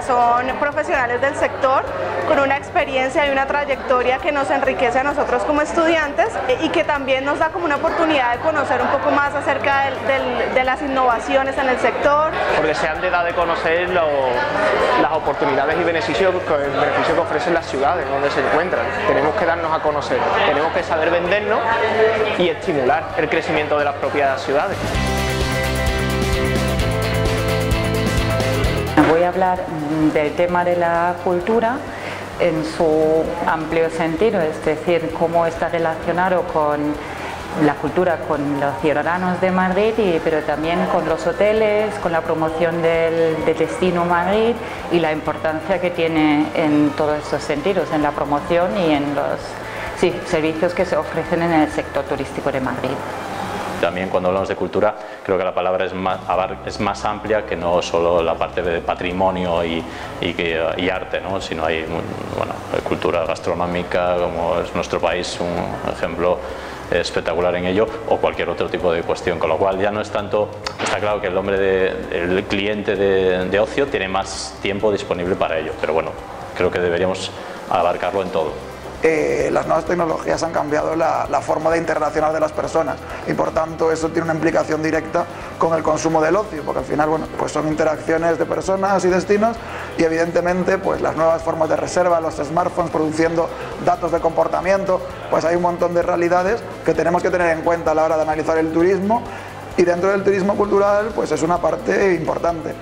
son profesionales del sector con una experiencia y una trayectoria que nos enriquece a nosotros como estudiantes eh, y que también nos da como una oportunidad de conocer un poco más acerca de las innovaciones en el sector. Porque se han de dar de conocer las oportunidades y beneficios, que ofrecen las ciudades donde se encuentran. Tenemos que darnos a conocer, tenemos que saber vendernos y estimular el crecimiento de las propias ciudades. Voy a hablar del tema de la cultura en su amplio sentido, es decir, cómo está relacionado con la cultura con los ciudadanos de Madrid, pero también con los hoteles, con la promoción del, destino Madrid y la importancia que tiene en todos estos sentidos, en la promoción y en los servicios que se ofrecen en el sector turístico de Madrid. También cuando hablamos de cultura, creo que la palabra es más, es más amplia que no solo la parte de patrimonio y, y, arte, ¿no? sino hay bueno, cultura gastronómica, como es nuestro país un ejemplo espectacular en ello o cualquier otro tipo de cuestión, con lo cual ya no es tanto, está claro que el hombre, de, el cliente de, de ocio tiene más tiempo disponible para ello, pero bueno, creo que deberíamos abarcarlo en todo. Eh, las nuevas tecnologías han cambiado la, forma de interrelacionar de las personas y por tanto eso tiene una implicación directa con el consumo del ocio, porque al final bueno, pues son interacciones de personas y destinos y evidentemente pues las nuevas formas de reserva, los smartphones produciendo datos de comportamiento, pues hay un montón de realidades que tenemos que tener en cuenta a la hora de analizar el turismo y dentro del turismo cultural pues es una parte importante.